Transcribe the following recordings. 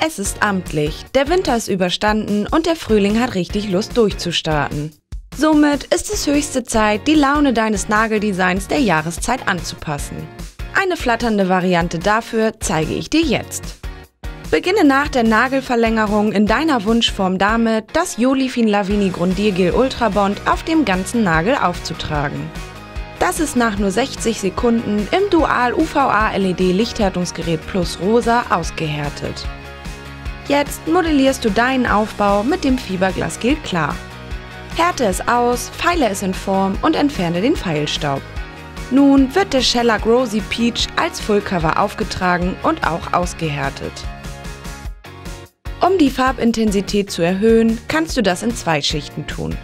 Es ist amtlich, der Winter ist überstanden und der Frühling hat richtig Lust durchzustarten. Somit ist es höchste Zeit, die Laune deines Nageldesigns der Jahreszeit anzupassen. Eine flatternde Variante dafür zeige ich dir jetzt. Beginne nach der Nagelverlängerung in deiner Wunschform damit, das Jolifin Lavini Grundiergel Ultra Bond auf dem ganzen Nagel aufzutragen. Das ist nach nur 60 Sekunden im Dual UVA LED Lichthärtungsgerät Plus Rosa ausgehärtet. Jetzt modellierst du deinen Aufbau mit dem Fiberglasgel klar. Härte es aus, feile es in Form und entferne den Feilstaub. Nun wird der Shellac Rosy Peach als Fullcover aufgetragen und auch ausgehärtet. Um die Farbintensität zu erhöhen, kannst du das in zwei Schichten tun.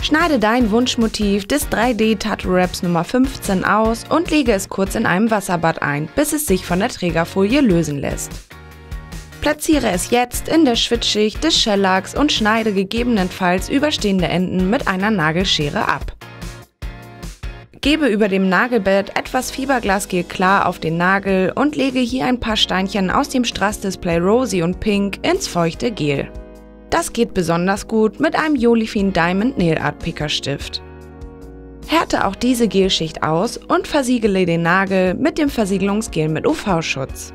Schneide dein Wunschmotiv des 3D Tattoo Wraps Nummer 15 aus und lege es kurz in einem Wasserbad ein, bis es sich von der Trägerfolie lösen lässt. Platziere es jetzt in der Schwitzschicht des Shellacks und schneide gegebenenfalls überstehende Enden mit einer Nagelschere ab. Gebe über dem Nagelbett etwas Fiberglasgel klar auf den Nagel und lege hier ein paar Steinchen aus dem Strassdisplay Rosy und Pink ins feuchte Gel. Das geht besonders gut mit einem Jolifin Diamond Nail Art Picker Stift. Härte auch diese Gelschicht aus und versiegele den Nagel mit dem Versiegelungsgel mit UV-Schutz.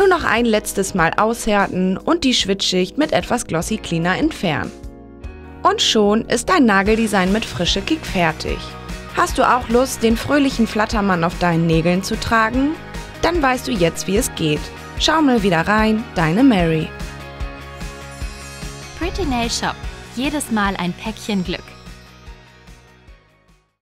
Nur noch ein letztes Mal aushärten und die Schwitzschicht mit etwas Glossy Cleaner entfernen. Und schon ist dein Nageldesign mit frische Kick fertig. Hast du auch Lust, den fröhlichen Flattermann auf deinen Nägeln zu tragen? Dann weißt du jetzt, wie es geht. Schau mal wieder rein, deine Mary. Pretty Nail Shop. Jedes Mal ein Päckchen Glück.